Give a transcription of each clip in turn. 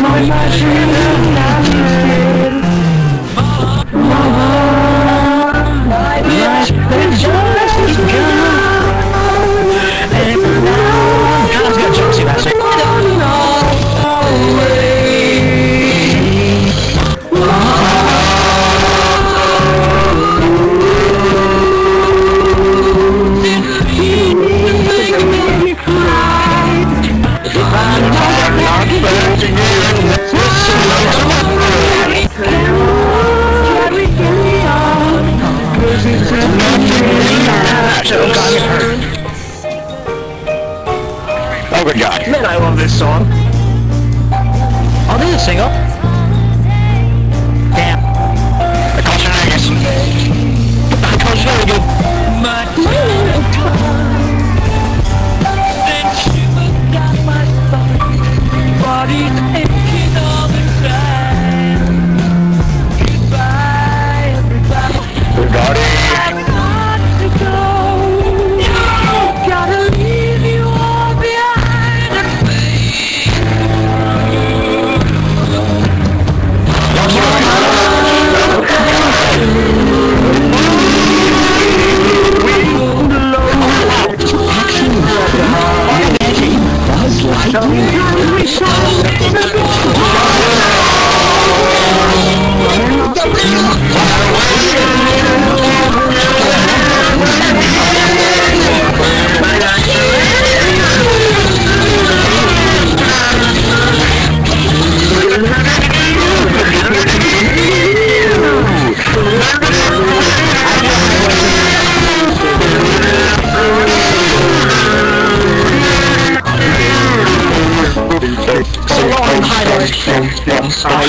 God's Oh good. Man, I love this song. I'll do the single. 睁开微小的天。Nobody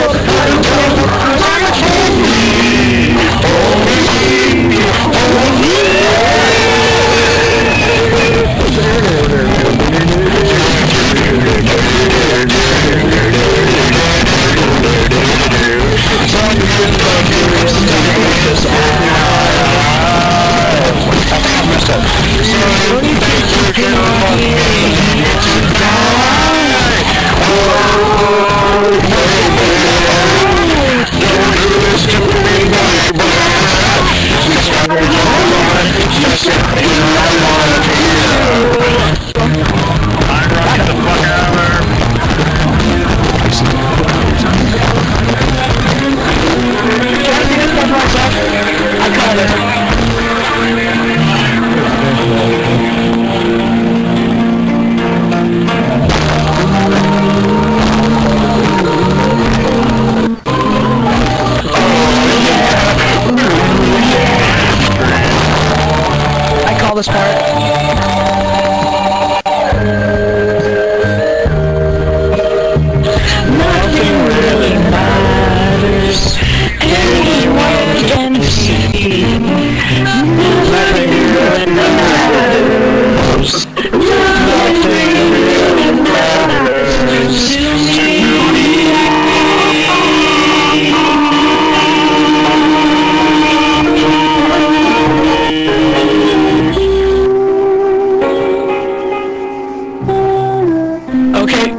Okay.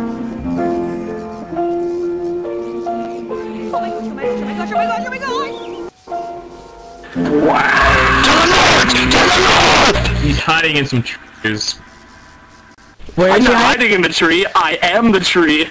He's hiding in some trees. Where I'm is not hiding in the tree. I am the tree.